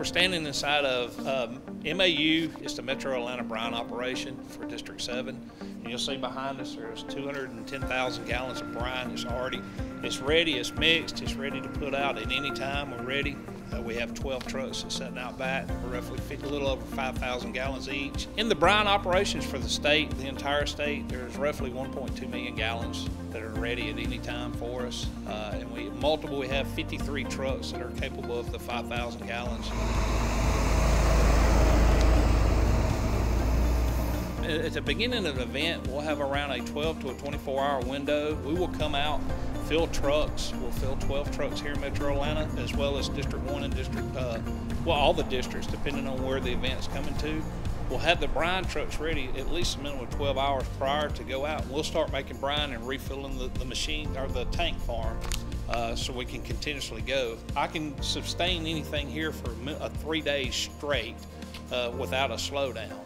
We're standing inside of um, MAU, it's the Metro Atlanta brine operation for District 7. And you'll see behind us there's 210,000 gallons of brine. It's already, it's ready, it's mixed, it's ready to put out at any time. We're ready. Uh, we have 12 trucks sitting out back, roughly fit a little over 5,000 gallons each. In the brine operations for the state, the entire state, there's roughly 1.2 million gallons that are ready at any time for us. Uh, and we multiple, we have 53 trucks that are capable of the 5,000 gallons. At the beginning of the event, we'll have around a 12 to a 24 hour window. We will come out, fill trucks. We'll fill 12 trucks here in Metro Atlanta, as well as District 1 and District, uh, well, all the districts, depending on where the event's coming to. We'll have the brine trucks ready at least a minimum of 12 hours prior to go out. And we'll start making brine and refilling the, the machine or the tank farm uh, so we can continuously go. I can sustain anything here for a three days straight uh, without a slowdown.